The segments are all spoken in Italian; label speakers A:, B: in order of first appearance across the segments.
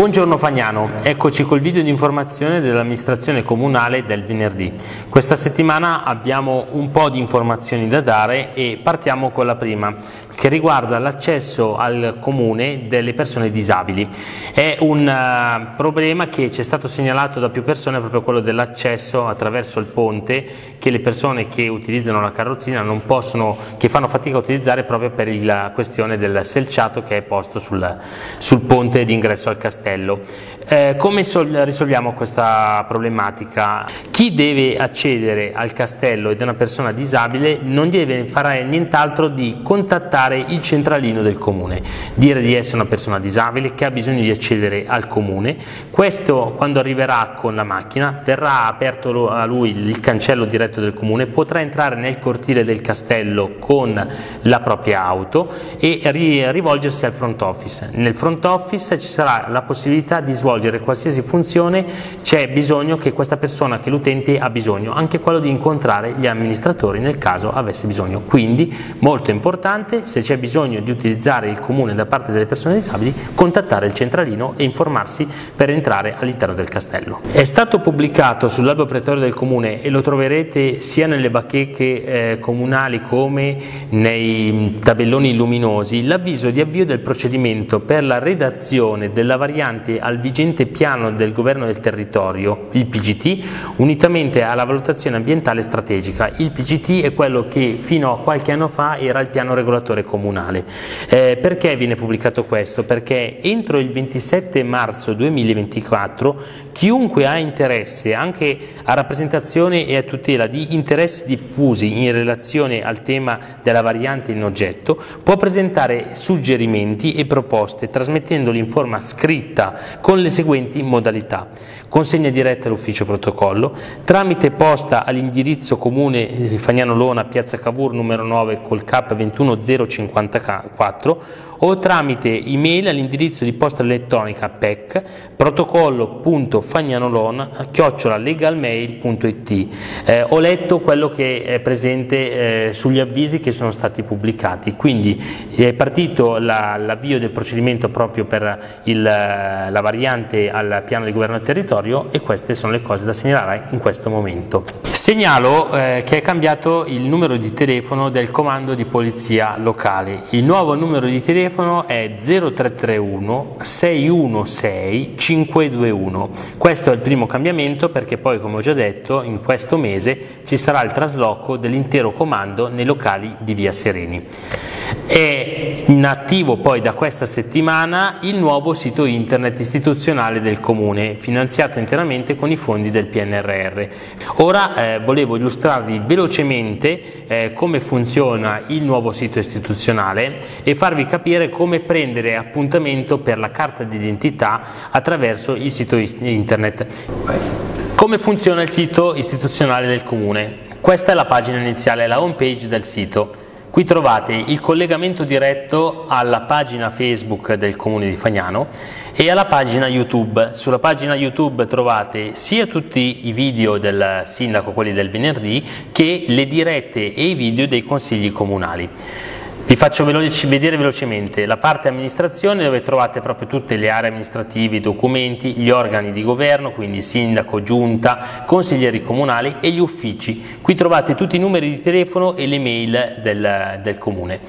A: Buongiorno Fagnano, eccoci col video di informazione dell'amministrazione comunale del venerdì. Questa settimana abbiamo un po' di informazioni da dare e partiamo con la prima che riguarda l'accesso al comune delle persone disabili. È un uh, problema che ci è stato segnalato da più persone, proprio quello dell'accesso attraverso il ponte che le persone che utilizzano la carrozzina non possono, che fanno fatica a utilizzare proprio per la questione del selciato che è posto sul, sul ponte d'ingresso al castello. Eh, come risolviamo questa problematica? Chi deve accedere al castello ed è una persona disabile non deve fare nient'altro di contattare il centralino del comune, dire di essere una persona disabile che ha bisogno di accedere al comune, questo quando arriverà con la macchina verrà aperto a lui il cancello diretto del comune, potrà entrare nel cortile del castello con la propria auto e rivolgersi al front office. Nel front office ci sarà la possibilità di svolgere qualsiasi funzione c'è bisogno che questa persona, che l'utente ha bisogno, anche quello di incontrare gli amministratori nel caso avesse bisogno. Quindi molto importante, se c'è bisogno di utilizzare il comune da parte delle persone disabili, contattare il centralino e informarsi per entrare all'interno del castello. È stato pubblicato sull'albo pretorio del comune e lo troverete sia nelle bacheche eh, comunali come nei tabelloni luminosi l'avviso di avvio del procedimento per la redazione della variante al vigente piano del governo del territorio, il PGT, unitamente alla valutazione ambientale strategica. Il PGT è quello che fino a qualche anno fa era il piano regolatore comunale. Eh, perché viene pubblicato questo? Perché entro il 27 marzo 2024 chiunque ha interesse anche a rappresentazione e a tutela di interessi diffusi in relazione al tema della variante in oggetto può presentare suggerimenti e proposte trasmettendoli in forma scritta con le seguenti modalità. Consegna diretta all'ufficio protocollo, tramite posta all'indirizzo comune Fagnano Lona, Piazza Cavour numero 9 col K 21054 o tramite email all'indirizzo di posta elettronica PEC protocollo.fagnanolon chiocciola legalmail.it eh, ho letto quello che è presente eh, sugli avvisi che sono stati pubblicati. Quindi è partito l'avvio del procedimento proprio per il, la variante al piano di governo del territorio e queste sono le cose da segnalare in questo momento. Segnalo eh, che è cambiato il numero di telefono del comando di polizia locale. Il nuovo numero di telefono telefono è 0331 616 521. Questo è il primo cambiamento perché poi, come ho già detto, in questo mese ci sarà il trasloco dell'intero comando nei locali di Via Sereni. È in attivo poi da questa settimana il nuovo sito internet istituzionale del Comune, finanziato interamente con i fondi del PNRR. Ora eh, volevo illustrarvi velocemente eh, come funziona il nuovo sito istituzionale e farvi capire come prendere appuntamento per la carta d'identità attraverso il sito internet. Come funziona il sito istituzionale del Comune? Questa è la pagina iniziale, la home page del sito. Qui trovate il collegamento diretto alla pagina Facebook del Comune di Fagnano e alla pagina YouTube. Sulla pagina YouTube trovate sia tutti i video del sindaco, quelli del venerdì, che le dirette e i video dei consigli comunali. Vi faccio veloci, vedere velocemente la parte amministrazione dove trovate proprio tutte le aree amministrative, i documenti, gli organi di governo, quindi sindaco, giunta, consiglieri comunali e gli uffici. Qui trovate tutti i numeri di telefono e le mail del, del comune.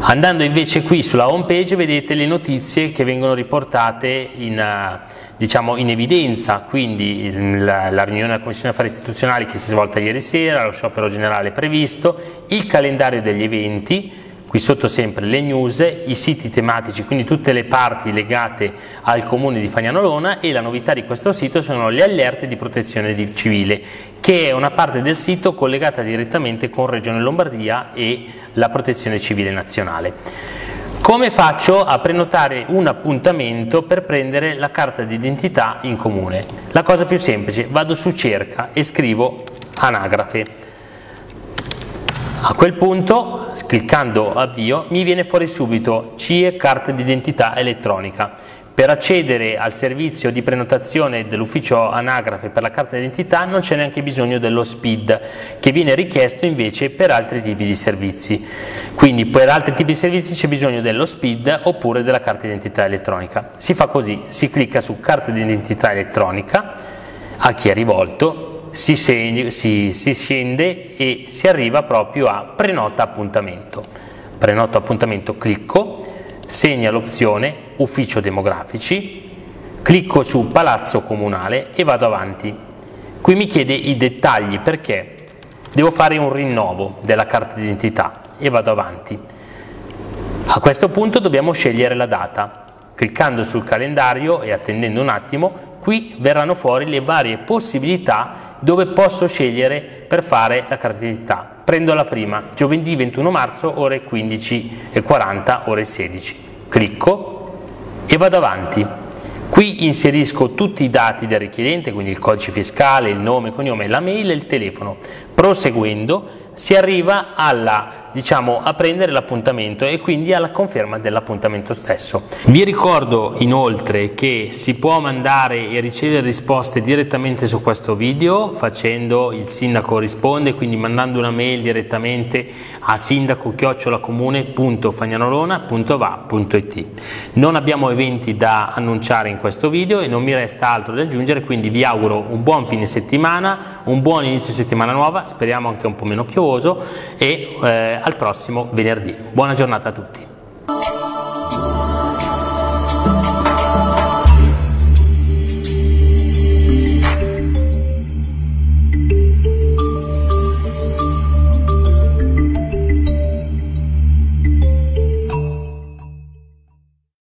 A: Andando invece qui sulla home page vedete le notizie che vengono riportate in, diciamo, in evidenza, quindi la, la, riunione della Commissione Affari Istituzionali che si è svolta ieri sera, lo sciopero generale previsto, il calendario degli eventi, qui sotto sempre le news, i siti tematici, quindi tutte le parti legate al comune di Fagnanolona e la novità di questo sito sono le allerte di protezione civile, che è una parte del sito collegata direttamente con Regione Lombardia e la protezione civile nazionale. Come faccio a prenotare un appuntamento per prendere la carta d'identità in comune? La cosa più semplice, vado su cerca e scrivo anagrafe. A quel punto, cliccando avvio, mi viene fuori subito CIE carta d'identità elettronica. Per accedere al servizio di prenotazione dell'ufficio anagrafe per la carta d'identità non c'è neanche bisogno dello SPID che viene richiesto invece per altri tipi di servizi. Quindi per altri tipi di servizi c'è bisogno dello SPID oppure della carta d'identità elettronica. Si fa così, si clicca su carta d'identità elettronica a chi è rivolto, si, segni, si, si scende e si arriva proprio a prenota appuntamento. Prenota appuntamento, clicco, segna l'opzione ufficio demografici, clicco su palazzo comunale e vado avanti. Qui mi chiede i dettagli perché devo fare un rinnovo della carta d'identità e vado avanti. A questo punto dobbiamo scegliere la data. Cliccando sul calendario e attendendo un attimo, qui verranno fuori le varie possibilità dove posso scegliere per fare la carta d'identità. Prendo la prima, giovedì 21 marzo, ore 15.40, ore 16. Clicco e vado avanti. Qui inserisco tutti i dati del richiedente, quindi il codice fiscale, il nome, il cognome, la mail e il telefono. Proseguendo si arriva alla diciamo, a prendere l'appuntamento e quindi alla conferma dell'appuntamento stesso. Vi ricordo inoltre che si può mandare e ricevere risposte direttamente su questo video facendo il sindaco risponde, quindi mandando una mail direttamente a sindaco chiocciolacomune.fagnanolona.va.it. Non abbiamo eventi da annunciare in questo video e non mi resta altro da aggiungere, quindi vi auguro un buon fine settimana, un buon inizio settimana nuova, speriamo anche un po' meno piovoso e eh, al prossimo venerdì. Buona giornata a tutti.